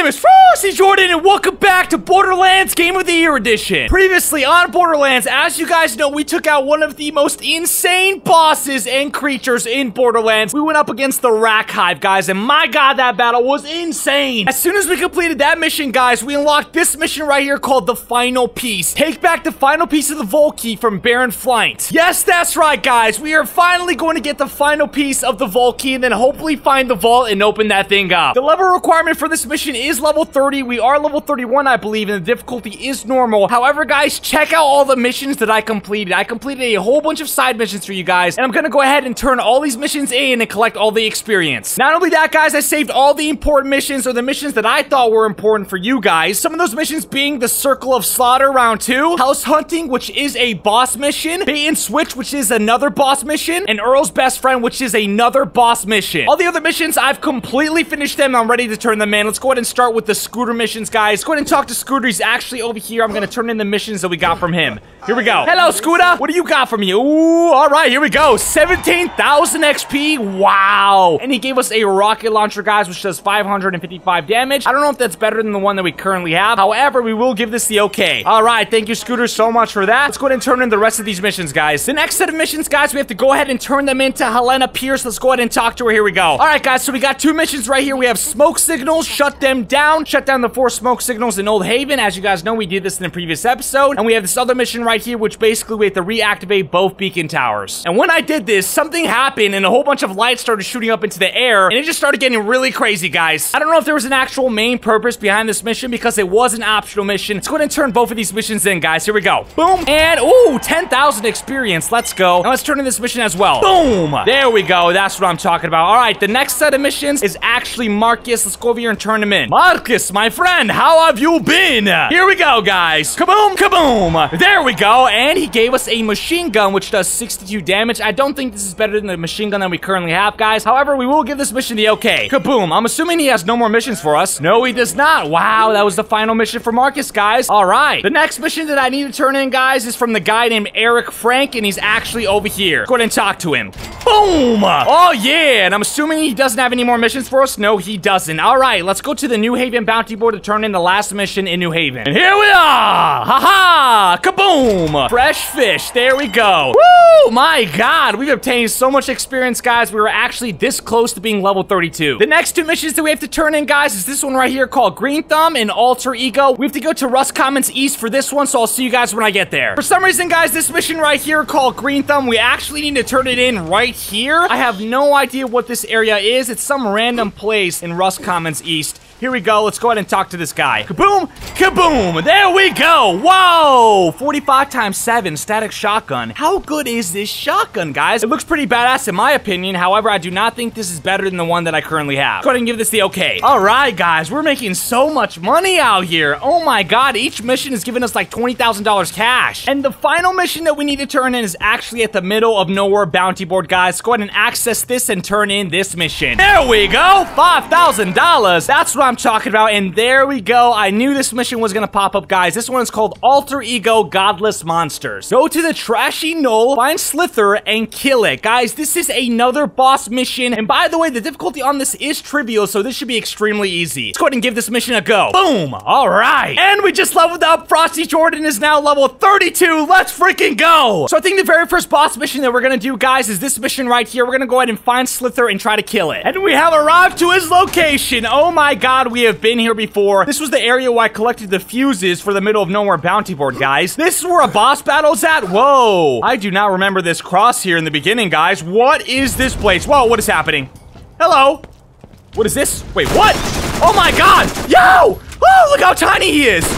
name is Frosty Jordan, and welcome back to Borderlands Game of the Year Edition. Previously on Borderlands, as you guys know, we took out one of the most insane bosses and creatures in Borderlands. We went up against the Rakk Hive, guys, and my god, that battle was insane. As soon as we completed that mission, guys, we unlocked this mission right here called the Final Piece. Take back the final piece of the Vault Key from Baron Flynt. Yes, that's right, guys. We are finally going to get the final piece of the Vault Key and then hopefully find the vault and open that thing up. The level requirement for this mission is level 30. We are level 31, I believe, and the difficulty is normal. However, guys, check out all the missions that I completed. I completed a whole bunch of side missions for you guys, and I'm gonna go ahead and turn all these missions in and collect all the experience. Not only that, guys, I saved all the important missions or the missions that I thought were important for you guys. Some of those missions being the Circle of Slaughter round two, House Hunting, which is a boss mission, Bait and Switch, which is another boss mission, and Earl's Best Friend, which is another boss mission. All the other missions, I've completely finished them. I'm ready to turn them in. Let's go ahead and start with the Scooter missions, guys. Go ahead and talk to Scooter. He's actually over here. I'm gonna turn in the missions that we got from him. Here we go. Hello, Scooter. What do you got from you? Ooh, all right, here we go. 17,000 XP. Wow. And he gave us a rocket launcher, guys, which does 555 damage. I don't know if that's better than the one that we currently have. However, we will give this the okay. All right, thank you, Scooter, so much for that. Let's go ahead and turn in the rest of these missions, guys. The next set of missions, guys, we have to go ahead and turn them into Helena Pierce. Let's go ahead and talk to her. Here we go. All right, guys, so we got two missions right here. We have smoke signals, shut them down, shut down the four smoke signals in Old Haven. As you guys know, we did this in the previous episode. And we have this other mission right here, which basically we have to reactivate both beacon towers. And when I did this, something happened and a whole bunch of lights started shooting up into the air and it just started getting really crazy, guys. I don't know if there was an actual main purpose behind this mission because it was an optional mission. Let's go ahead and turn both of these missions in, guys. Here we go. Boom. And, ooh, 10,000 experience. Let's go. Now let's turn in this mission as well. Boom. There we go. That's what I'm talking about. All right, the next set of missions is actually Marcus. Let's go over here and turn him in. Marcus, my friend, how have you been? Here we go, guys. Kaboom, kaboom. There we go. And he gave us a machine gun, which does 62 damage. I don't think this is better than the machine gun that we currently have, guys. However, we will give this mission the okay. Kaboom. I'm assuming he has no more missions for us. No, he does not. Wow, that was the final mission for Marcus, guys. All right. The next mission that I need to turn in, guys, is from the guy named Eric Frank, and he's actually over here. Go ahead and talk to him. Boom! Oh, yeah, and I'm assuming he doesn't have any more missions for us. No, he doesn't. All right, let's go to the New Haven bounty board to turn in the last mission in New Haven. And here we are! Ha-ha! Kaboom! Fresh fish. There we go. Woo! My God, we've obtained so much experience, guys. We were actually this close to being level 32. The next two missions that we have to turn in, guys, is this one right here called Green Thumb and Alter Ego. We have to go to Rust Commons East for this one, so I'll see you guys when I get there. For some reason, guys, this mission right here called Green Thumb, we actually need to turn it in right here. I have no idea what this area is. It's some random place in Rust Commons East. Here we go. Let's go ahead and talk to this guy. Kaboom! Kaboom! There we go! Whoa! 45 times 7 static shotgun. How good is this shotgun, guys? It looks pretty badass in my opinion. However, I do not think this is better than the one that I currently have. Go ahead and give this the okay. All right, guys. We're making so much money out here. Oh my god. Each mission is giving us like $20,000 cash. And the final mission that we need to turn in is actually at the middle of nowhere bounty board, guys. Go ahead and access this and turn in this mission. There we go. $5,000. That's what I'm talking about. And there we go. I knew this mission was to pop up, guys. This one is called Alter Ego Godless Monsters. Go to the trashy knoll, find Slither, and kill it. Guys, this is another boss mission. And by the way, the difficulty on this is trivial, so this should be extremely easy. Let's go ahead and give this mission a go. Boom. All right. And we just leveled up. Frosty Jordan is now level 32. Let's freaking go. So I think the very first boss mission that we're to do, guys, is this mission right here. We're to go ahead and find Slither and try to kill it. And we have arrived to his location. Oh my god, we have been here before. This was the area where I collected the fuses for the middle of nowhere bounty board, guys. This is where a boss battle's at? Whoa. I do not remember this cross here in the beginning, guys. What is this place? Whoa, what is happening? Hello? What is this? Wait, what? Oh my god! Yo! Oh, look how tiny he is!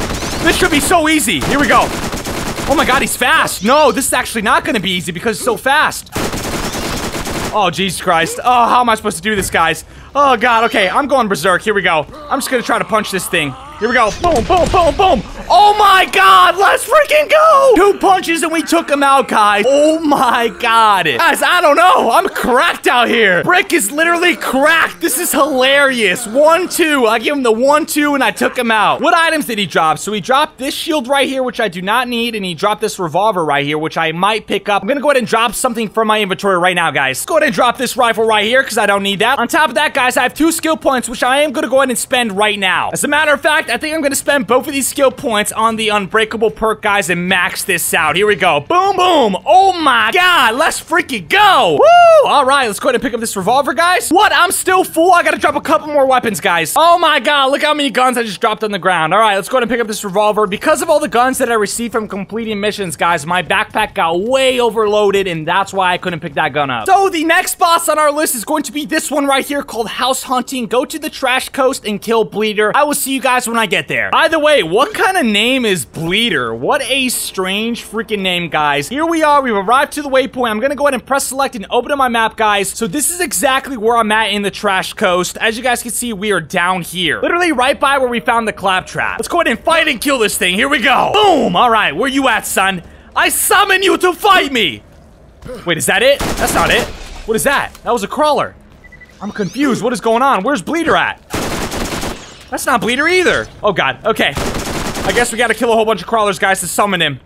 This should be so easy. Here we go. Oh my god, he's fast. No, this is actually not gonna be easy because it's so fast. Oh, Jesus Christ. Oh, how am I supposed to do this, guys? Oh, God. Okay, I'm going berserk. Here we go. I'm just gonna try to punch this thing. Here we go. Boom, boom, boom, boom. Oh my god, let's freaking go! Two punches and we took him out, guys. Oh my god. Guys, I don't know. I'm cracked out here. Brick is literally cracked. This is hilarious. One, two. I give him the one, two, and I took him out. What items did he drop? So he dropped this shield right here, which I do not need, and he dropped this revolver right here, which I might pick up. I'm gonna go ahead and drop something from my inventory right now, guys. Let's go ahead and drop this rifle right here, because I don't need that. On top of that, guys, I have two skill points, which I am gonna go ahead and spend right now. As a matter of fact, I think I'm gonna spend both of these skill points on the unbreakable perk, guys, and max this out. Here we go. Boom, boom. Oh my god, let's freaking go. Woo! All right, let's go ahead and pick up this revolver, guys. What? I'm still full. I gotta drop a couple more weapons, guys. Oh my god, look how many guns I just dropped on the ground. All right, let's go ahead and pick up this revolver. Because of all the guns that I received from completing missions, guys, my backpack got way overloaded, and that's why I couldn't pick that gun up. So the next boss on our list is going to be this one right here called House Hunting. Go to the Trash Coast and kill Bleeder. I will see you guys when I get there. By the way, what kind of name is Bleeder? What a strange freaking name, guys. Here we are. We've arrived to the waypoint. I'm gonna go ahead and press select and open up my map, guys. So this is exactly where I'm at in the Trash Coast. As you guys can see, we are down here. Literally right by where we found the claptrap. Let's go ahead and fight and kill this thing. Here we go. Boom. All right, where you at, son? I summon you to fight me. Wait, is that it? That's not it. What is that? That was a crawler. I'm confused. What is going on? Where's Bleeder at? That's not Bleeder either. Oh, God. Okay. I guess we gotta kill a whole bunch of crawlers, guys, to summon him.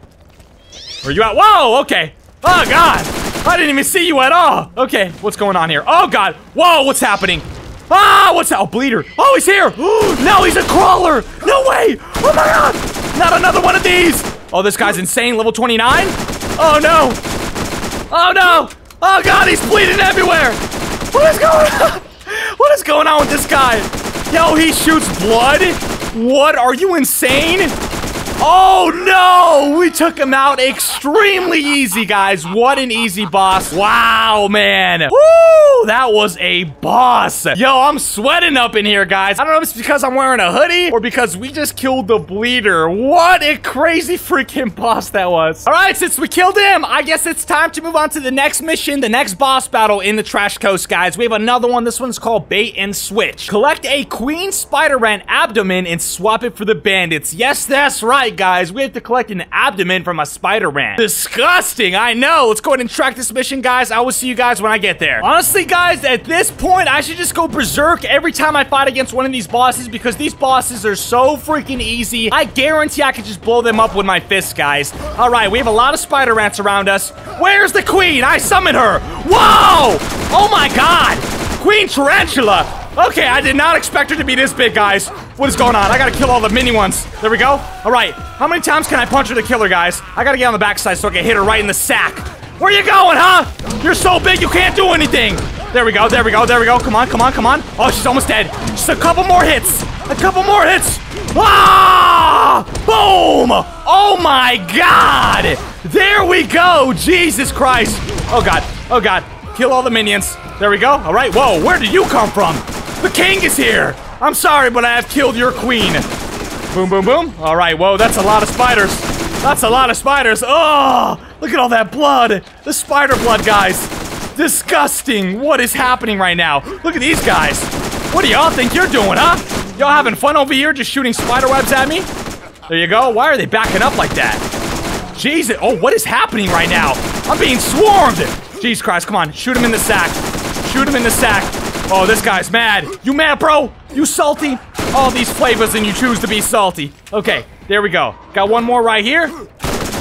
Where you at? Whoa, okay. Oh, God. I didn't even see you at all. Okay, what's going on here? Oh, God. Whoa, what's happening? Ah, what's that? Oh, Bleeder. Oh, he's here. no, he's a crawler. No way. Oh, my God. Not another one of these. Oh, this guy's insane. Level 29? Oh, no. Oh, no. Oh, God, he's bleeding everywhere. What is going on? What is going on with this guy? Yo, he shoots blood? What? Are you insane? Oh no! We took him out extremely easy, guys. What an easy boss. Wow, man. Woo! That was a boss. Yo, I'm sweating up in here, guys. I don't know if it's because I'm wearing a hoodie or because we just killed the bleeder. What a crazy freaking boss that was. All right, since we killed him, I guess it's time to move on to the next mission, the next boss battle in the Trash Coast, guys. We have another one. This one's called Bait and Switch. Collect a Queen Spider Ant abdomen and swap it for the bandits. Yes, that's right guys. We have to collect an abdomen from a spider ant. Disgusting, I know. Let's go ahead and track this mission, guys. I will see you guys when I get there. Honestly, guys, at this point, I should just go berserk every time I fight against one of these bosses because these bosses are so freaking easy. I guarantee I could just blow them up with my fists, guys. All right, we have a lot of spider ants around us. Where's the queen? I summon her. Whoa! Oh my god! Queen Tarantella! Okay, I did not expect her to be this big, guys. What is going on? I gotta kill all the mini ones. There we go. All right. How many times can I punch her to kill her, guys? I gotta get on the backside so I can hit her right in the sack. Where you going, huh? You're so big you can't do anything. There we go, there we go, there we go. Come on, come on, come on. Oh, she's almost dead. Just a couple more hits. A couple more hits. Ah! Boom! Oh my god! There we go! Jesus Christ! Oh god, oh god. Kill all the minions. There we go. All right, whoa, where did you come from? The king is here! I'm sorry, but I have killed your queen. Boom, boom, boom. All right, whoa, that's a lot of spiders. That's a lot of spiders. Oh, look at all that blood. The spider blood, guys. Disgusting. What is happening right now? Look at these guys. What do y'all think you're doing, huh? Y'all having fun over here just shooting spider webs at me? There you go. Why are they backing up like that? Jesus. Oh, what is happening right now? I'm being swarmed. Jesus Christ, come on. Shoot him in the sack. Shoot him in the sack. Oh, this guy's mad. You mad, bro? You salty? All these flavors and you choose to be salty. Okay, there we go. Got one more right here.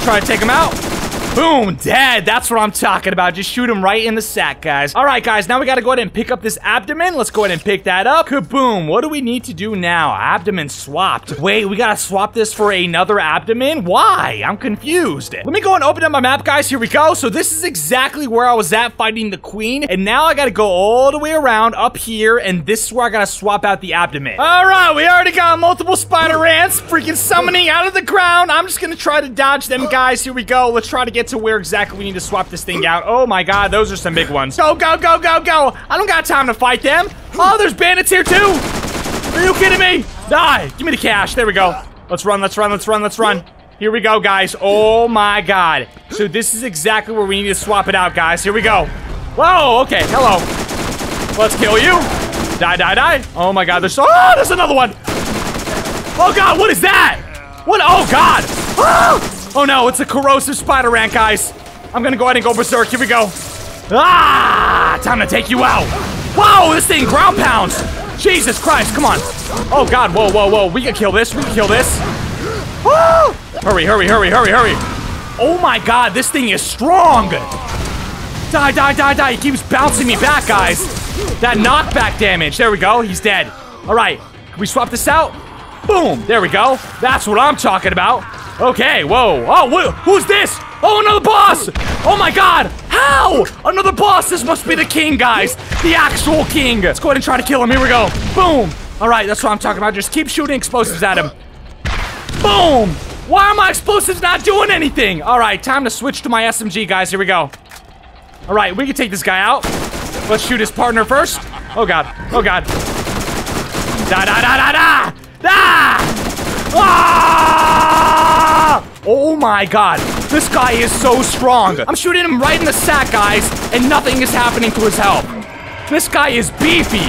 Try to take him out. Boom, dead. That's what I'm talking about. Just shoot him right in the sack, guys. All right, guys, now we gotta go ahead and pick up this abdomen. Let's go ahead and pick that up. Kaboom. What do we need to do now? Abdomen swapped. Wait, we gotta swap this for another abdomen? Why? I'm confused. Let me go and open up my map, guys. Here we go. So this is exactly where I was at fighting the queen. And now I gotta go all the way around up here. And this is where I gotta swap out the abdomen. All right, we already got multiple spider ants freaking summoning out of the ground. I'm just gonna try to dodge them, guys. Here we go. Let's try to get to where exactly we need to swap this thing out. Oh my god, those are some big ones. Go, go, go, go, go. I don't got time to fight them. Oh, there's bandits here too. Are you kidding me? Die. Give me the cash. There we go. Let's run, let's run, let's run, let's run. Here we go, guys. Oh my god. So this is exactly where we need to swap it out, guys. Here we go. Whoa, okay. Hello. Let's kill you. Die, die, die. Oh my god, there's... Oh, there's another one. Oh god, what is that? What? Oh, God. Ah! Oh, no. It's a corrosive spider ant, guys. I'm to go ahead and go berserk. Here we go. Ah! Time to take you out. Whoa, this thing ground pounds. Jesus Christ, come on. Oh, God. Whoa, whoa, whoa. We can kill this. We can kill this. Woo! Hurry, hurry, hurry, hurry, hurry. Oh, my God. This thing is strong. Die, die, die, die. He keeps bouncing me back, guys. That knockback damage. There we go. He's dead. All right. Can we swap this out? Boom. There we go. That's what I'm talking about. Okay. Whoa. Oh, wh who's this? Oh, another boss. Oh, my God. How? Another boss. This must be the king, guys. The actual king. Let's go ahead and try to kill him. Here we go. Boom. All right. That's what I'm talking about. Just keep shooting explosives at him. Boom. Why are my explosives not doing anything? All right. Time to switch to my SMG, guys. Here we go. All right, we can take this guy out. Let's shoot his partner first. Oh god. Oh god. Da da da da da! Da! Ah! Oh my god. This guy is so strong. I'm shooting him right in the sack, guys, and nothing is happening to his health. This guy is beefy.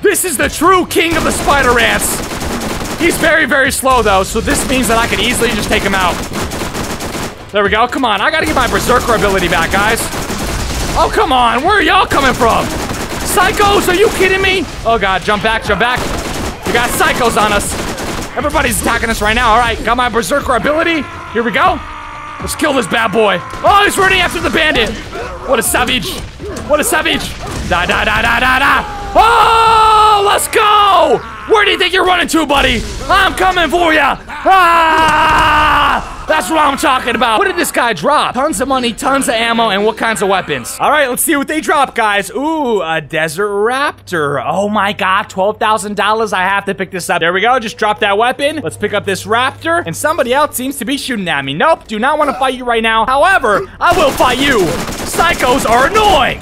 This is the true king of the spider ants. He's very, very slow, though, so this means that I can easily just take him out. There we go. Come on. I gotta get my Berserker ability back, guys. Oh, come on. Where are y'all coming from? Psychos, are you kidding me? Oh, God. Jump back, jump back. We got psychos on us. Everybody's attacking us right now. All right. Got my Berserker ability. Here we go. Let's kill this bad boy. Oh, he's running after the bandit. What a savage. What a savage. Da, da, da, da, da, da. Oh, let's go. Where do you think you're running to, buddy? I'm coming for ya. Ah! That's what I'm talking about. What did this guy drop? Tons of money, tons of ammo, and what kinds of weapons? All right, let's see what they drop, guys. Ooh, a Desert Raptor. Oh my God, $12,000. I have to pick this up. There we go. Just drop that weapon. Let's pick up this Raptor. And somebody else seems to be shooting at me. Nope, do not want to fight you right now. However, I will fight you. Psychos are annoying.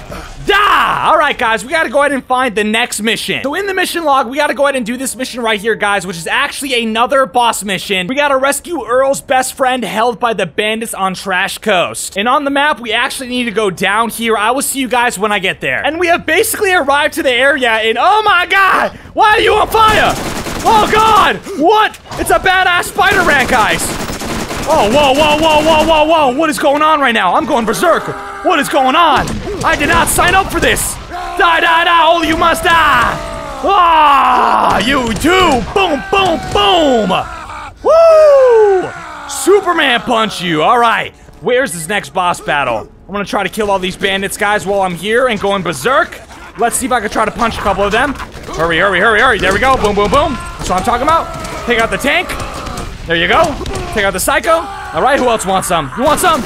All right, guys, we got to go ahead and find the next mission. So in the mission log, we got to go ahead and do this mission right here, guys, which is actually another boss mission. We got to rescue Earl's best friend held by the bandits on Trash Coast. And on the map, we actually need to go down here. I will see you guys when I get there. And we have basically arrived to the area and oh my god, why are you on fire? Oh god, what? It's a badass spider ant, guys. Oh, whoa, whoa, whoa, whoa, whoa, whoa. What is going on right now? I'm going berserk. What is going on? I did not sign up for this. Die, die, die. All you must die. Ah, you too. Boom, boom, boom. Woo! Superman punch you. All right. Where's this next boss battle? I'm gonna try to kill all these bandits, guys, while I'm here and going berserk. Let's see if I can try to punch a couple of them. Hurry, hurry, hurry, hurry. There we go. Boom, boom, boom. That's what I'm talking about. Take out the tank. There you go. Take out the psycho. All right, who else wants some? You want some?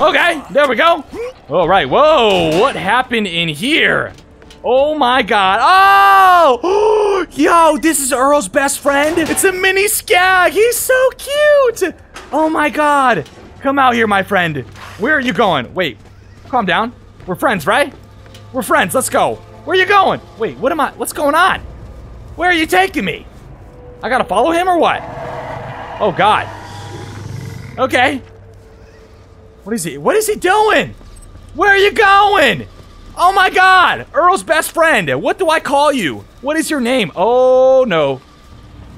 Okay, there we go. All right, whoa, what happened in here? Oh my god. Oh! Yo, this is Earl's best friend. It's a mini skag. He's so cute. Oh my god. Come out here, my friend. Where are you going? Wait, calm down. We're friends, right? We're friends. Let's go. Where are you going? Wait, what am I? What's going on? Where are you taking me? I gotta follow him or what? Oh god. Okay. What is he? What is he doing? Where are you going? Oh my god! Earl's best friend! What do I call you? What is your name? Oh no.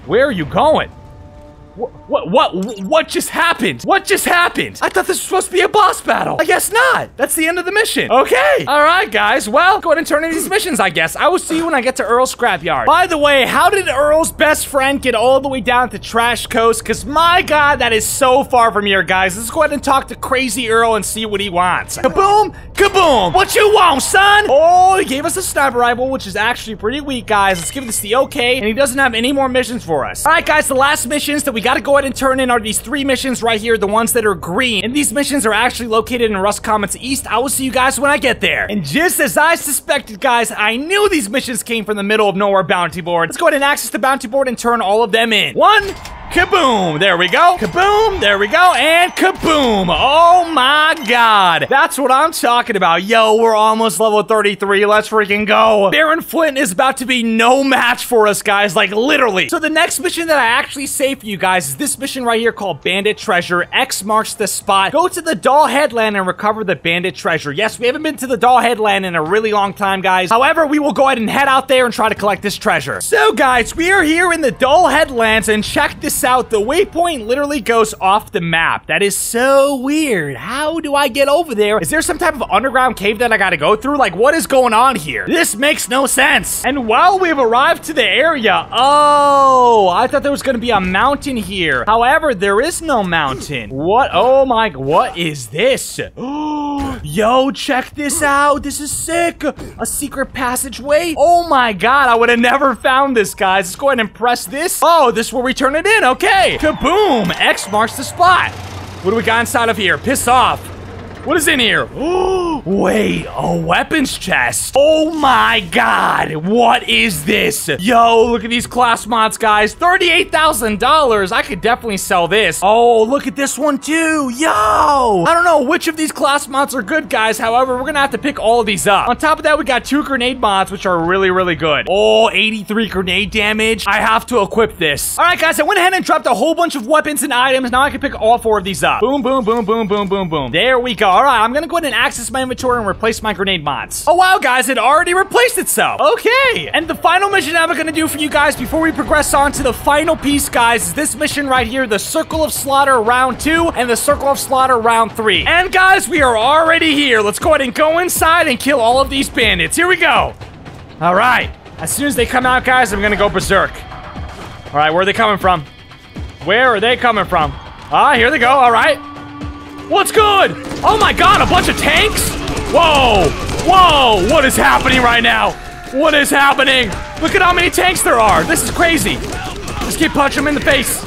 Where are you going? What, what, what just happened? What just happened? I thought this was supposed to be a boss battle. I guess not. That's the end of the mission. Okay. All right, guys. Well, go ahead and turn in these missions, I guess. I will see you when I get to Earl's scrapyard. By the way, how did Earl's best friend get all the way down to Trash Coast? Because my God, that is so far from here, guys. Let's go ahead and talk to Crazy Earl and see what he wants. Kaboom, kaboom. What you want, son? Oh, he gave us a sniper rifle, which is actually pretty weak, guys. Let's give this the okay. And he doesn't have any more missions for us. All right, guys, the last missions that we got to go ahead and turn in are these three missions right here, the ones that are green. And these missions are actually located in Rust Commons East. I will see you guys when I get there. And just as I suspected, guys, I knew these missions came from the middle of nowhere bounty board. Let's go ahead and access the bounty board and turn all of them in. One, Kaboom! There we go. Kaboom! There we go. And kaboom! Oh my god. That's what I'm talking about. Yo, we're almost level 33. Let's freaking go. Baron Flynt is about to be no match for us, guys. Like, literally. So the next mission that I actually saved for you guys is this mission right here called Bandit Treasure. X marks the spot. Go to the Dahl Headland and recover the Bandit Treasure. Yes, we haven't been to the Dahl Headland in a really long time, guys. However, we will go ahead and head out there and try to collect this treasure. So, guys, we are here in the Dahl Headlands, and check out. The waypoint literally goes off the map. That is so weird. How do I get over there? Is there some type of underground cave that I gotta go through? Like, what is going on here? This makes no sense. And while we've arrived to the area, oh, I thought there was gonna be a mountain here. However, there is no mountain. What? Oh my, what is this? Oh yo, check this out. This is sick. A secret passageway. Oh my god, I would have never found this, guys. Let's go ahead and press this. Oh, this will return it in. Okay. Kaboom. X marks the spot. What do we got inside of here? Piss off. What is in here? Wait, a weapons chest. Oh my god, what is this? Yo, look at these class mods, guys. $38,000. I could definitely sell this. Oh, look at this one too. Yo, I don't know which of these class mods are good, guys. However, we're gonna have to pick all of these up. On top of that, we got two grenade mods, which are really, really good. Oh, 83 grenade damage. I have to equip this. All right, guys, I went ahead and dropped a whole bunch of weapons and items. Now I can pick all four of these up. Boom, boom, boom, boom, boom, boom, boom. There we go. All right, I'm gonna go ahead and access my inventory and replace my grenade mods. Oh, wow, guys, it already replaced itself. Okay, and the final mission I'm gonna do for you guys before we progress on to the final piece, guys, is this mission right here, the Circle of Slaughter Round 2 and the Circle of Slaughter Round 3. And, guys, we are already here. Let's go ahead and go inside and kill all of these bandits. Here we go. All right, as soon as they come out, guys, I'm gonna go berserk. All right, where are they coming from? Where are they coming from? Ah, here they go, all right. What's good? Oh my god, a bunch of tanks? Whoa! Whoa! What is happening right now? What is happening? Look at how many tanks there are. This is crazy. Just keep punching him in the face.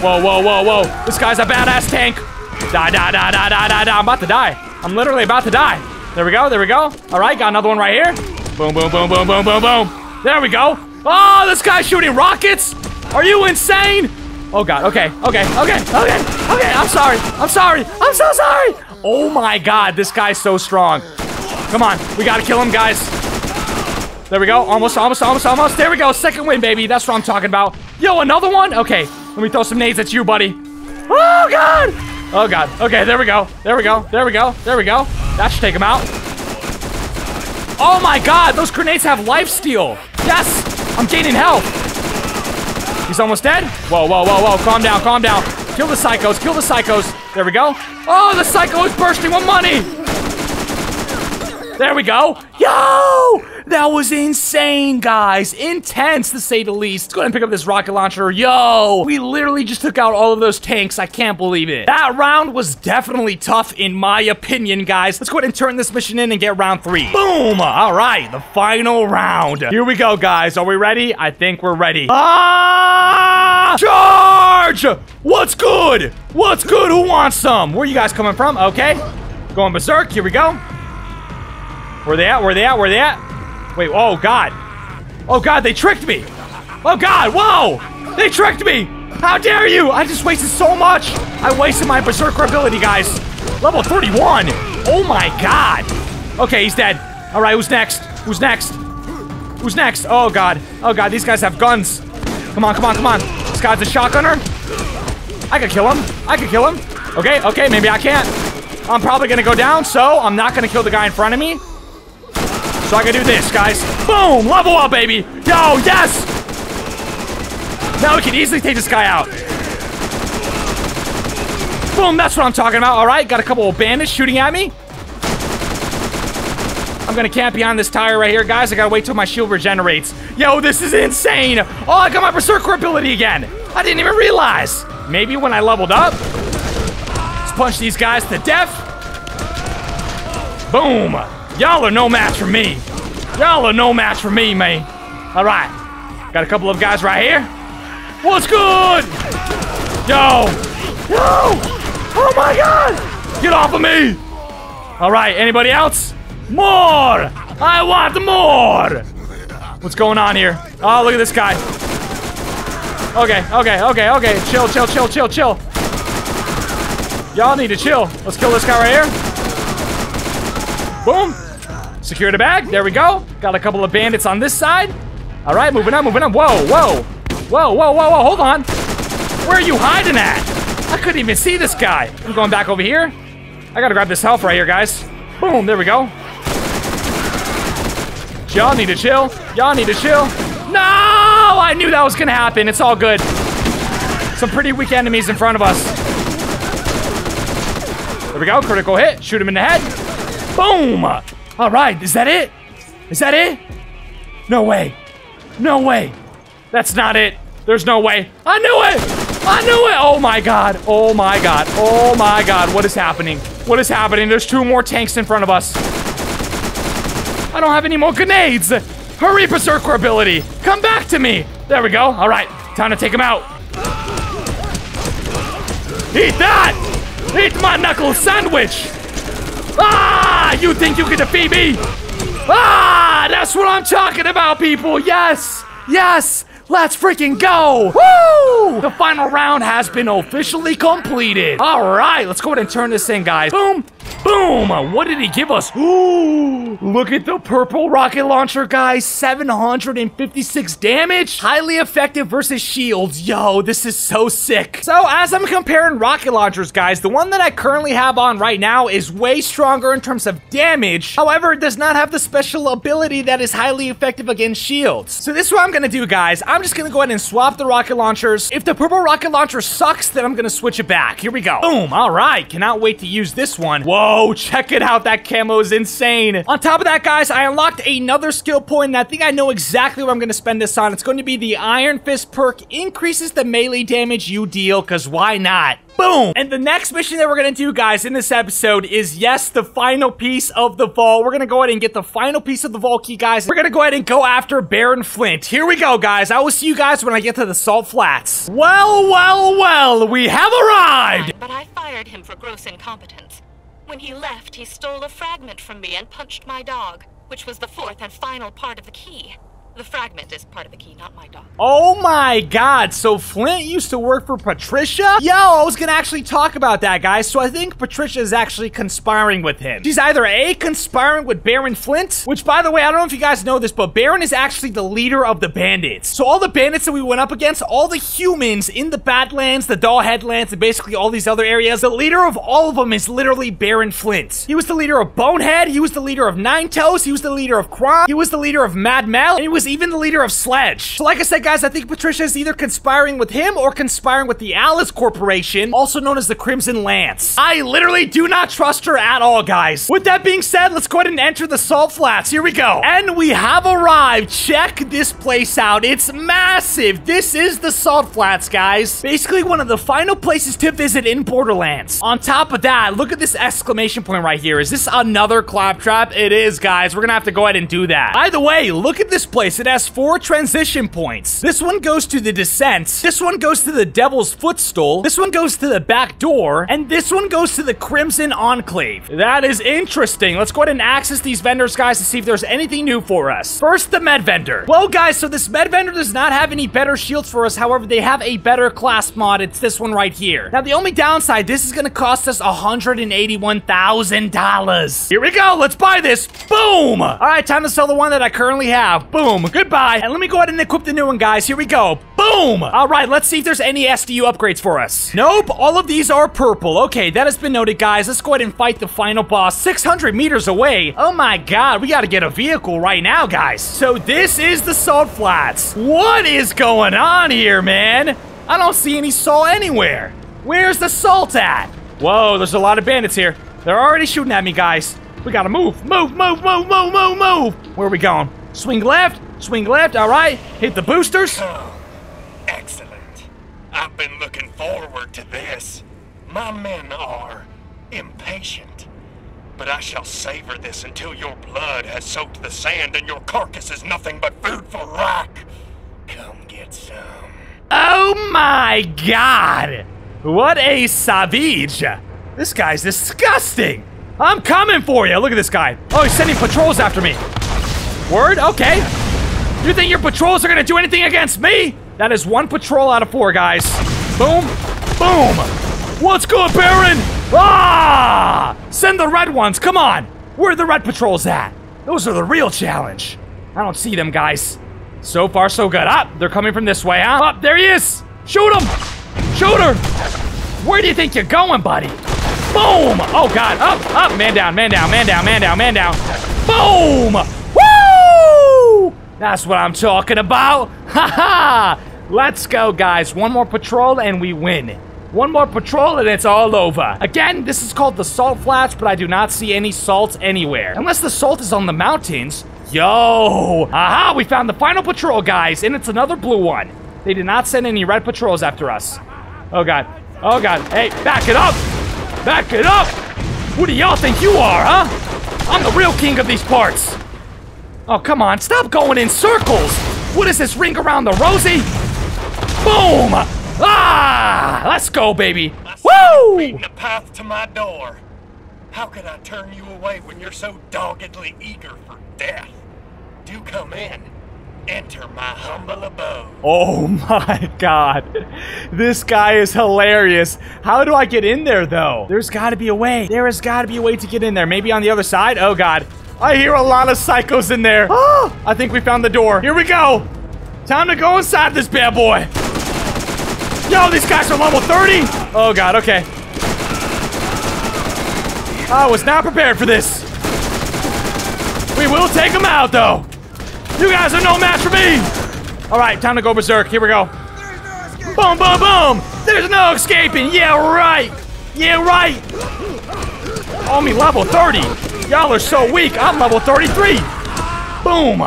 Whoa, whoa, whoa, whoa. This guy's a badass tank. Die, die, die, die, die, die, die. I'm about to die. I'm literally about to die. There we go, there we go. All right, got another one right here. Boom, boom, boom, boom, boom, boom, boom. There we go. Oh, this guy's shooting rockets. Are you insane? Oh god, okay, okay, okay, okay, okay, I'm sorry, I'm sorry, I'm so sorry! Oh my god, this guy's so strong. Come on, we gotta kill him, guys. There we go, almost, almost, almost, almost. There we go, second win, baby, that's what I'm talking about. Yo, another one? Okay, let me throw some nades at you, buddy. Oh god! Oh god, okay, there we go, there we go, there we go, there we go. That should take him out. Oh my god, those grenades have life steal. Yes, I'm gaining health. He's almost dead. Whoa, whoa, whoa, whoa. Calm down, calm down. Kill the psychos, kill the psychos. There we go. Oh, the psycho is bursting with money. There we go. Yo! That was insane, guys. Intense, to say the least. Let's go ahead and pick up this rocket launcher. Yo! We literally just took out all of those tanks. I can't believe it. That round was definitely tough, in my opinion, guys. Let's go ahead and turn this mission in and get round three. Boom! All right, the final round. Here we go, guys. Are we ready? I think we're ready. Ah! Charge! What's good? What's good? Who wants some? Where you guys coming from? Okay. Going berserk. Here we go. Where they at? Where they at? Where they at? Wait, oh god. Oh god, they tricked me. Oh god, whoa! They tricked me! How dare you! I just wasted so much! I wasted my berserker ability, guys. Level 31! Oh my god! Okay, he's dead. Alright, who's next? Who's next? Who's next? Oh god. Oh god, these guys have guns. Come on, come on, come on. This guy's a shotgunner. I could kill him. I could kill him. Okay, okay, maybe I can't. I'm probably gonna go down, so I'm not gonna kill the guy in front of me. So I can do this, guys. Boom! Level up, baby! Yo, yes! Now we can easily take this guy out. Boom, that's what I'm talking about. All right, got a couple of bandits shooting at me. I'm gonna camp behind this tire right here, guys. I gotta wait till my shield regenerates. Yo, this is insane! Oh, I got my Berserker ability again! I didn't even realize! Maybe when I leveled up? Let's punch these guys to death. Boom! Y'all are no match for me. Y'all are no match for me, man. All right. Got a couple of guys right here. What's good? Yo. Yo. Oh my god. Get off of me. All right. Anybody else? More. I want more. What's going on here? Oh, look at this guy. Okay, okay, okay, okay. Chill, chill, chill, chill, chill. Y'all need to chill. Let's kill this guy right here. Boom. Secure the bag. There we go. Got a couple of bandits on this side. All right, moving on, moving on. Whoa, whoa. Whoa, whoa, whoa, whoa. Hold on. Where are you hiding at? I couldn't even see this guy. I'm going back over here. I gotta grab this health right here, guys. Boom, there we go. Y'all need to chill. Y'all need to chill. No! I knew that was gonna happen. It's all good. Some pretty weak enemies in front of us. There we go. Critical hit. Shoot him in the head. Boom! All right. Is that it? Is that it? No way. No way. That's not it. There's no way. I knew it! I knew it! Oh my god. Oh my god. Oh my god. What is happening? What is happening? There's two more tanks in front of us. I don't have any more grenades. Hurry, Berserker ability. Come back to me. There we go. All right. Time to take him out. Eat that! Eat my knuckle sandwich! Ah! You think you can defeat me? Ah! That's what I'm talking about, people! Yes! Yes! Let's freaking go! Woo! The final round has been officially completed. All right, let's go ahead and turn this in, guys. Boom, boom. Uh, what did he give us? Ooh, look at the purple rocket launcher, guys. 756 damage. Highly effective versus shields. Yo, this is so sick. So as I'm comparing rocket launchers, guys, the one that I currently have on right now is way stronger in terms of damage. However, it does not have the special ability that is highly effective against shields. So this is what I'm gonna do, guys. I'm just gonna go ahead and swap the rocket launchers. If the purple rocket launcher sucks, then I'm gonna switch it back. Here we go. Boom. All right. Cannot wait to use this one. Whoa, Oh, check it out. That camo is insane. On top of that, guys, I unlocked another skill point, and I think I know exactly what I'm gonna spend this on. It's going to be the Iron Fist perk. Increases the melee damage you deal, because why not? Boom! And the next mission that we're gonna do, guys, in this episode is, yes, the final piece of the vault. We're gonna go ahead and get the final piece of the vault key, guys. We're gonna go ahead and go after Baron Flynt. Here we go, guys. I will see you guys when I get to the Salt Flats. Well, well, well, we have arrived! But I fired him for gross incompetence. When he left, he stole a fragment from me and punched my dog, which was the fourth and final part of the key. The fragment is part of the key, not my dog. Oh my god, so Flynt used to work for Patricia? Yo, I was gonna actually talk about that, guys. So I think Patricia is actually conspiring with him. She's either A, conspiring with Baron Flynt, which by the way, I don't know if you guys know this, but Baron is actually the leader of the bandits. So all the bandits that we went up against, all the humans in the Badlands, the Dahl Headlands, and basically all these other areas, the leader of all of them is literally Baron Flynt. He was the leader of Bonehead, he was the leader of Nine Toes, he was the leader of Krom, he was the leader of Mad Mel, and he was even the leader of Sledge. So like I said, guys, I think Patricia is either conspiring with him or conspiring with the Atlas Corporation, also known as the Crimson Lance. I literally do not trust her at all, guys. With that being said, let's go ahead and enter the Salt Flats. Here we go. And we have arrived. Check this place out. It's massive. This is the Salt Flats, guys. Basically one of the final places to visit in Borderlands. On top of that, look at this exclamation point right here. Is this another claptrap? It is, guys. We're gonna have to go ahead and do that. By the way, look at this place. It has four transition points. This one goes to the descent. This one goes to the Devil's Footstool. This one goes to the back door. And this one goes to the Crimson Enclave. That is interesting. Let's go ahead and access these vendors, guys, to see if there's anything new for us. First, the med vendor. Well, guys, so this med vendor does not have any better shields for us. However, they have a better class mod. It's this one right here. Now, the only downside, this is going to cost us $181,000. Here we go. Let's buy this. Boom. All right, time to sell the one that I currently have. Boom. Goodbye. And let me go ahead and equip the new one, guys. Here we go. Boom. All right, let's see if there's any SDU upgrades for us. Nope. All of these are purple. Okay, that has been noted, guys. Let's go ahead and fight the final boss 600 meters away. Oh my god, we gotta get a vehicle right now, guys. So this is the Salt Flats. What is going on here, man? I don't see any salt anywhere. Where's the salt at? Whoa, there's a lot of bandits here. They're already shooting at me, guys. We gotta move, move, move, move, move, move, move. Where are we going? Swing left, swing left, all right. Hit the boosters. Oh, excellent. I've been looking forward to this. My men are impatient. But I shall savor this until your blood has soaked the sand and your carcass is nothing but food for Rakk. Come get some. Oh my god! What a savage! This guy's disgusting! I'm coming for you! Look at this guy. Oh, he's sending patrols after me. Word? Okay. You think your patrols are gonna do anything against me? That is one patrol out of four, guys. Boom. Boom. What's good, Baron? Ah! Send the red ones. Come on. Where are the red patrols at? Those are the real challenge. I don't see them, guys. So far, so good. Up, ah, they're coming from this way, huh? Up, there he is. Shoot him. Shoot her. Where do you think you're going, buddy? Boom! Oh, God. Up, up. Man down, man down, man down, man down, man down. Boom! That's what I'm talking about. Ha ha! Let's go, guys. One more patrol and we win. One more patrol and it's all over. Again, this is called the Salt Flats, but I do not see any salt anywhere. Unless the salt is on the mountains. Yo! Aha! We found the final patrol, guys, and it's another blue one. They did not send any red patrols after us. Oh, God. Oh, God. Hey, back it up! Back it up! Who do y'all think you are, huh? I'm the real king of these parts. Oh, come on. Stop going in circles. What is this, ring around the rosy? Boom! Ah! Let's go, baby. Woo! Beating the path to my door. How could I turn you away when you're so doggedly eager for death? Do come in. Enter my humble abode. Oh my god. This guy is hilarious. How do I get in there, though? There's gotta be a way. There has gotta be a way to get in there. Maybe on the other side? Oh god. I hear a lot of psychos in there. I think we found the door. Here we go. Time to go inside this bad boy. Yo, these guys are level 30. Oh god, okay. I was not prepared for this. We will take them out, though. You guys are no match for me! Alright, time to go berserk. Here we go. boom, boom, boom! There's no escaping! Yeah, right! Yeah, right! Only level 30! Y'all are so weak, I'm level 33! Boom!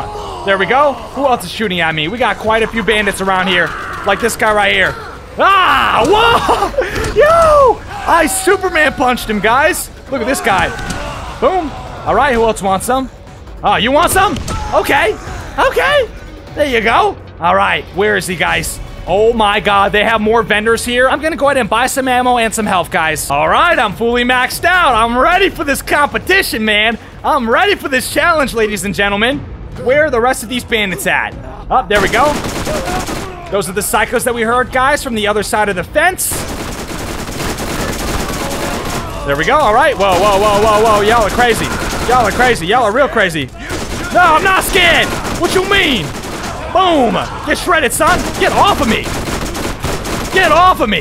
There we go. Who else is shooting at me? We got quite a few bandits around here. Like this guy right here. Ah! Whoa! Yo! I Superman punched him, guys! Look at this guy. Boom! Alright, who else wants some? Oh, you want some? Okay. Okay. There you go. All right. Where is he, guys? Oh my god, they have more vendors here. I'm gonna go ahead and buy some ammo and some health, guys. All right, I'm fully maxed out. I'm ready for this competition, man. I'm ready for this challenge, ladies and gentlemen. Where are the rest of these bandits at? Oh, there we go. Those are the psychos that we heard, guys, from the other side of the fence. There we go. All right. Whoa, whoa, whoa, whoa, whoa. Y'all are crazy. Y'all are crazy. Y'all are real crazy. No, I'm not scared! What you mean? Boom! Get shredded, son! Get off of me! Get off of me!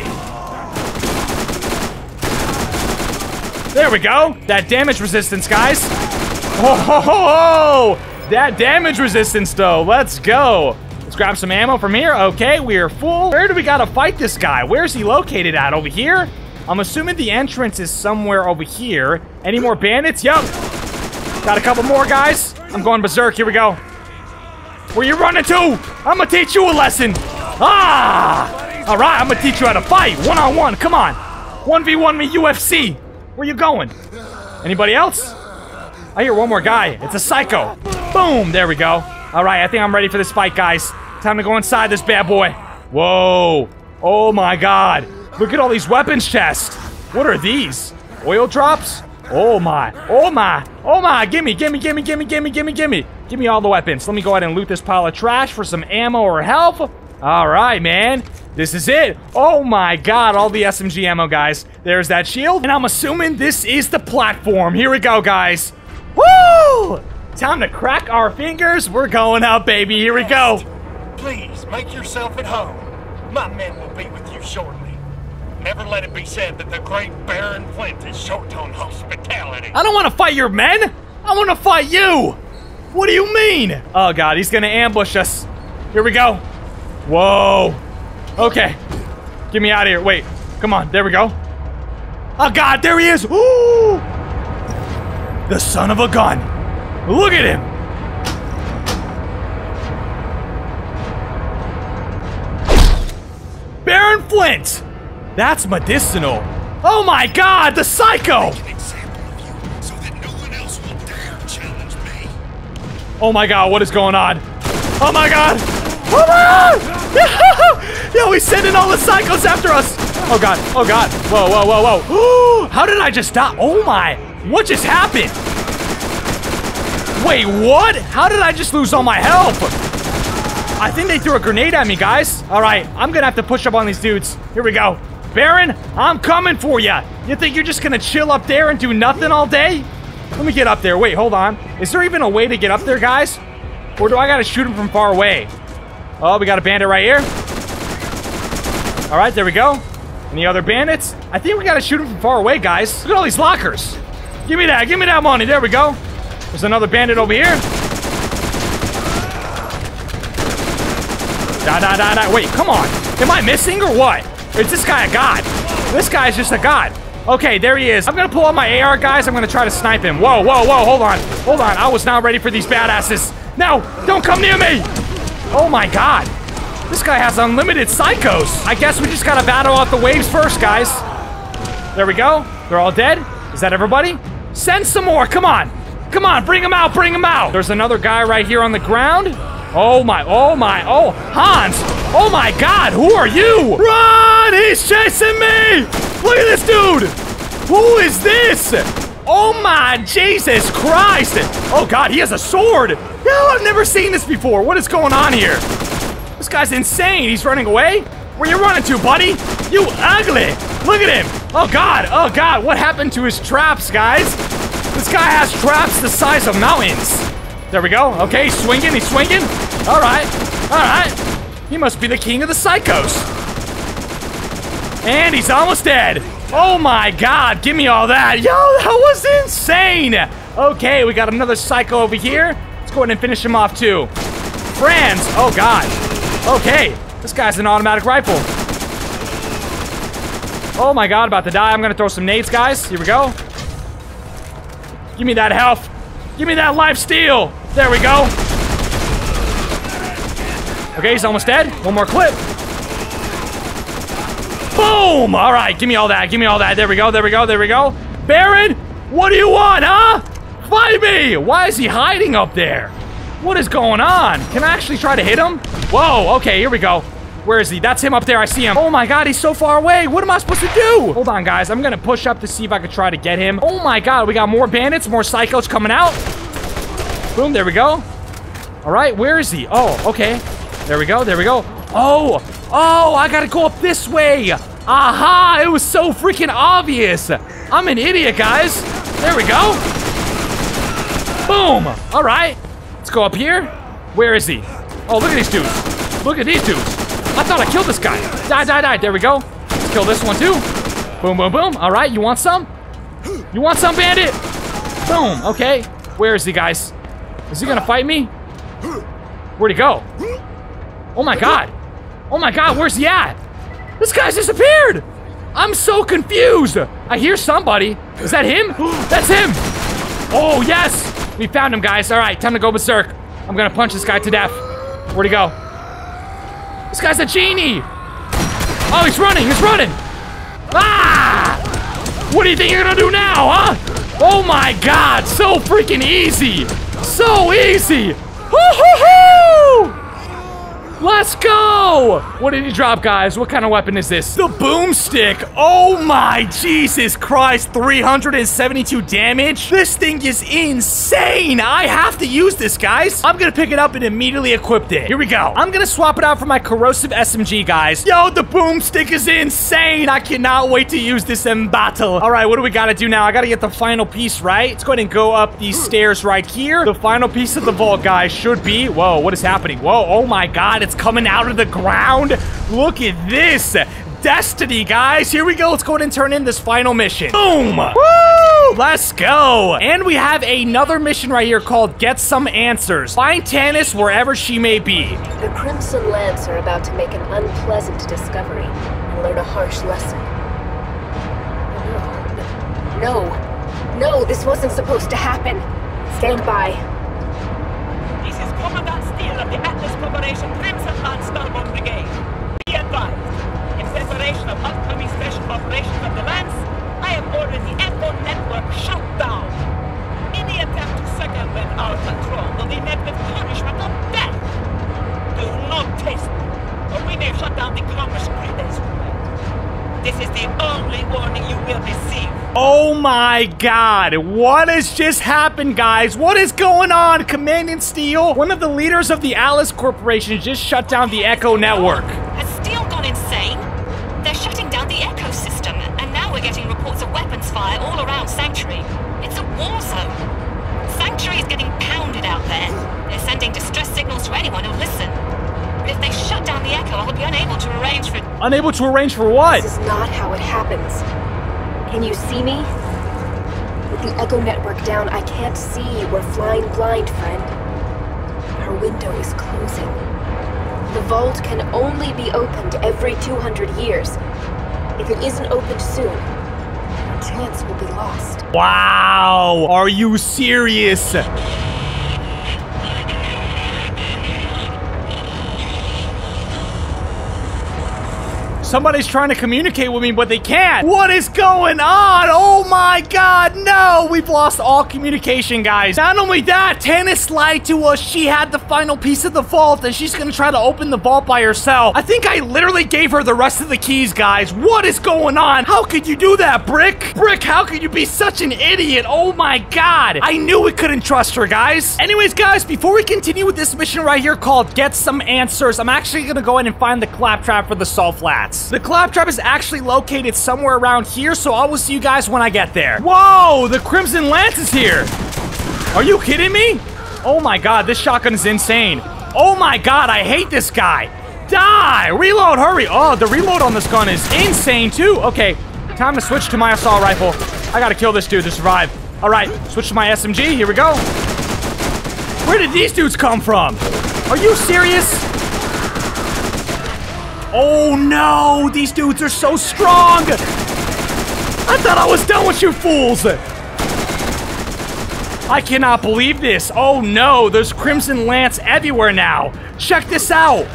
There we go! That damage resistance, guys! Oh, ho, ho, ho! That damage resistance, though! Let's go! Let's grab some ammo from here. Okay, we are full. Where do we gotta fight this guy? Where's he located at? Over here? I'm assuming the entrance is somewhere over here. Any more bandits? Yep. Got a couple more guys. I'm going berserk. Here we go. Where you running to? I'm gonna teach you a lesson. Ah! All right, I'm gonna teach you how to fight. One on one. Come on. 1v1 me UFC. Where you going? Anybody else? I hear one more guy. It's a psycho. Boom. There we go. All right, I think I'm ready for this fight, guys. Time to go inside this bad boy. Whoa. Oh my god. Look at all these weapons chests. What are these? Oil drops? Oh my, oh my, oh my, gimme, gimme, gimme, gimme, gimme, gimme, gimme. Give me all the weapons. Let me go ahead and loot this pile of trash for some ammo or health. All right, man. This is it. Oh my god, all the SMG ammo, guys. There's that shield. And I'm assuming this is the platform. Here we go, guys. Woo! Time to crack our fingers. We're going out, baby. Here we go. Please, make yourself at home. My men will be with you shortly. Never let it be said that the great Baron Flynt is short on hospitality. I don't want to fight your men. I want to fight you. What do you mean? Oh, God, he's going to ambush us. Here we go. Whoa. Okay. Get me out of here. Wait. Come on. There we go. Oh, God, there he is. Ooh. The son of a gun. Look at him. Baron Flynt. That's medicinal. Oh my god, the psycho! Oh my god, what is going on? Oh my god! Oh my god! Yo, he's sending all the psychos after us! Oh god, oh god. Whoa, whoa, whoa, whoa. How did I just die? Oh my. What just happened? Wait, what? How did I just lose all my health? I think they threw a grenade at me, guys. All right, I'm gonna have to push up on these dudes. Here we go. Baron, I'm coming for you. You think you're just gonna chill up there and do nothing all day? Let me get up there. Wait, hold on. Is there even a way to get up there, guys? Or do I gotta shoot him from far away? Oh, we got a bandit right here. All right, there we go. Any other bandits? I think we gotta shoot him from far away, guys. Look at all these lockers. Give me that. Give me that money. There we go. There's another bandit over here. Da da da da. Wait, come on. Am I missing or what? Is this guy a god? This guy's just a god. Okay, there he is. I'm gonna pull out my AR, guys. I'm gonna try to snipe him. Whoa, whoa, whoa. Hold on. Hold on. I was not ready for these badasses. No, don't come near me. Oh my god. This guy has unlimited psychos. I guess we just gotta battle out the waves first, guys. There we go. They're all dead. Is that everybody? Send some more. Come on. Come on. Bring them out. Bring them out. There's another guy right here on the ground. Oh my. Oh my. Oh, Hans. Oh my god. Who are you? Run. He's chasing me. Look at this dude. Who is this? Oh my Jesus Christ. Oh god, he has a sword. No, I've never seen this before. What is going on here? This guy's insane. He's running away. Where you running to, buddy? You ugly. Look at him. Oh, God. Oh, God. What happened to his traps, guys? This guy has traps the size of mountains. There we go. Okay, he's swinging. He's swinging. All right. All right. He must be the king of the psychos. And he's almost dead. Oh, my God. Give me all that. Yo, that was insane. Okay, we got another psycho over here. Let's go ahead and finish him off, too. Franz. Oh, God. Okay, this guy's an automatic rifle. Oh my god, about to die. I'm gonna throw some nades, guys. Here we go. Give me that health. Give me that life steal. There we go. Okay, he's almost dead. One more clip. Boom! All right, give me all that. Give me all that. There we go. There we go. There we go. Baron, what do you want, huh? Fight me! Why is he hiding up there? What is going on? Can I actually try to hit him? Whoa, okay, here we go. Where is he? That's him up there. I see him. Oh my god, he's so far away. What am I supposed to do? Hold on, guys. I'm gonna push up to see if I can try to get him. Oh my god, we got more bandits, more psychos coming out. Boom, there we go. All right, where is he? Oh, okay. There we go, there we go. Oh, oh, I gotta go up this way. Aha, it was so freaking obvious. I'm an idiot, guys. There we go. Boom. All right. Let's go up here. Where is he? Oh, look at these dudes. Look at these dudes. I thought I killed this guy. Die, die, die. There we go. Let's kill this one too. Boom, boom, boom. All right, you want some? You want some, bandit? Boom. Okay. Where is he, guys? Is he gonna fight me? Where'd he go? Oh my god. Oh my god, where's he at? This guy's disappeared. I'm so confused. I hear somebody. Is that him? That's him. Oh, yes. We found him, guys. All right, time to go berserk. I'm gonna punch this guy to death. Where'd he go? This guy's a genie! Oh, he's running, he's running! Ah! What do you think you're gonna do now, huh? Oh my god, so freaking easy! So easy! Hoo-hoo-hoo! Let's go! What did he drop, guys? What kind of weapon is this? The boomstick! Oh my Jesus Christ! 372 damage? This thing is insane! I have to use this, guys! I'm gonna pick it up and immediately equip it. Here we go. I'm gonna swap it out for my corrosive SMG, guys. Yo, the boomstick is insane! I cannot wait to use this in battle. Alright, what do we gotta do now? I gotta get the final piece, right? Let's go ahead and go up these stairs right here. The final piece of the vault, guys, should be... Whoa, what is happening? Whoa, oh my god, it's coming out of the ground. Look at this. Destiny, guys. Here we go. Let's go ahead and turn in this final mission. Boom. Woo! Let's go. And we have another mission right here called Get Some Answers. Find Tannis wherever she may be. The Crimson Lance are about to make an unpleasant discovery and learn a harsh lesson. No. No, this wasn't supposed to happen. Stand by. This is Commandant Steele of the Atlas Corporation my god, what has just happened, guys? What is going on? Commandant Steele, one of the leaders of the Atlas Corporation, just shut down the Echo Network. Has Steele gone insane? They're shutting down the Echo system, and now we're getting reports of weapons fire all around Sanctuary. It's a war zone. Sanctuary is getting pounded out there. They're sending distress signals to anyone who'll listen. If they shut down the Echo, I'll be unable to arrange for... Unable to arrange for what? This is not how it happens. Can you see me? Down, I can't see. We're flying blind, friend. Our window is closing. The vault can only be opened every 200 years. If it isn't opened soon, our chance will be lost. Wow, are you serious? Somebody's trying to communicate with me, but they can't. What is going on? Oh my god, no! We've lost all communication, guys. Not only that, Tannis lied to us. She had the final piece of the vault, and she's gonna try to open the vault by herself. I think I literally gave her the rest of the keys, guys. What is going on? How could you do that, Brick? Brick, how could you be such an idiot? Oh my god. I knew we couldn't trust her, guys. Anyways, guys, before we continue with this mission right here called Get Some Answers, I'm actually gonna go ahead and find the claptrap for the salt flats. The claptrap is actually located somewhere around here, so I will see you guys when I get there. Whoa, the Crimson Lance is here. Are you kidding me? Oh my god, this shotgun is insane. Oh my god, I hate this guy. Die! Reload, hurry! Oh, the reload on this gun is insane too. Okay, time to switch to my assault rifle. I gotta kill this dude to survive. All right, switch to my SMG. Here we go. Where did these dudes come from? Are you serious? Oh no, these dudes are so strong! I thought I was done with you fools! I cannot believe this. Oh no, there's Crimson Lance everywhere now. Check this out.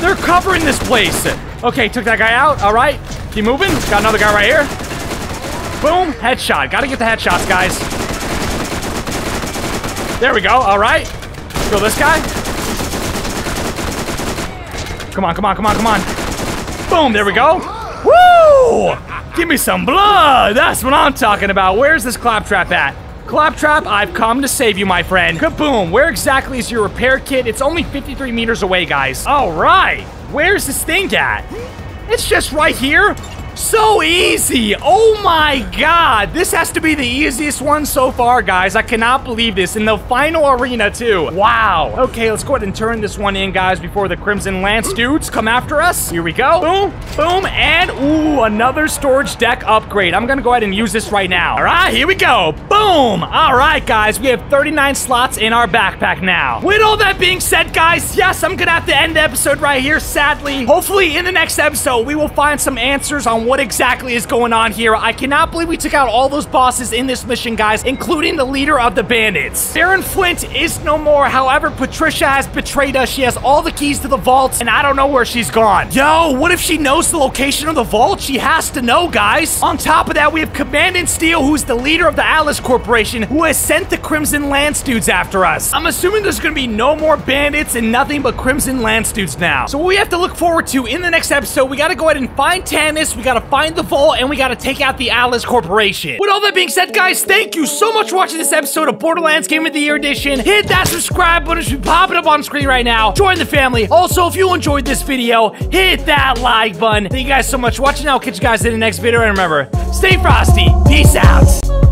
They're covering this place. Okay, took that guy out. All right, keep moving. Got another guy right here. Boom, headshot. Gotta get the headshots, guys. There we go. All right. Kill this guy. Come on, come on, come on, come on. Boom, there we go. Woo! Give me some blood. That's what I'm talking about. Where's this claptrap at? Claptrap, I've come to save you, my friend. Kaboom. Where exactly is your repair kit? It's only 53 meters away, guys. All right. Where's this thing at? It's just right here. So easy. Oh my god. This has to be the easiest one so far, guys. I cannot believe this. In the final arena, too. Wow. Okay, let's go ahead and turn this one in, guys, before the Crimson Lance dudes come after us. Here we go. Boom, boom, and ooh, another storage deck upgrade. I'm gonna go ahead and use this right now. All right, here we go. Boom. All right, guys, we have 39 slots in our backpack now. With all that being said, guys, yes, I'm gonna have to end the episode right here, sadly. Hopefully, in the next episode, we will find some answers on what exactly is going on here. I cannot believe we took out all those bosses in this mission, guys, including the leader of the bandits. Baron Flynt is no more. However, Patricia has betrayed us. She has all the keys to the vault, and I don't know where she's gone. Yo, what if she knows the location of the vault? She has to know, guys. On top of that, we have Commandant Steele, who's the leader of the Atlas Corporation, who has sent the Crimson Lance dudes after us. I'm assuming there's gonna be no more bandits and nothing but Crimson Lance dudes now. So what we have to look forward to in the next episode, we gotta go ahead and find Tannis, we gotta find the vault, and we gotta take out the Atlas Corporation. With all that being said, guys, thank you so much for watching this episode of Borderlands Game of the Year Edition. Hit that subscribe button, it should be popping up on screen right now. Join the family. Also, if you enjoyed this video, hit that like button. Thank you guys so much for watching. I'll catch you guys in the next video, and remember, stay frosty. Peace out.